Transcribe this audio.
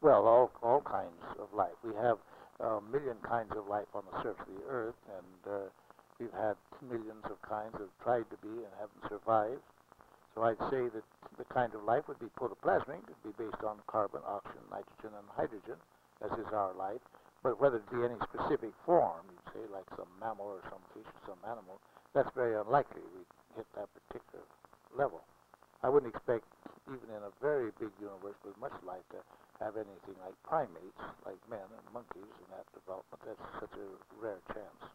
Well, all all kinds of life. We have a million kinds of life on the surface of the earth, and uh, we've had millions of kinds that have tried to be and haven't survived. So I'd say that the kind of life would be protoplasmic. It'd be based on carbon, oxygen, nitrogen, and hydrogen, as is our life. But whether it be any specific form, you'd say like some mammal or some fish or some animal, that's very unlikely. We hit that particular level. I wouldn't expect, even in a very big universe with much life, to have anything like primates, like men and monkeys in that development. That's such a rare chance.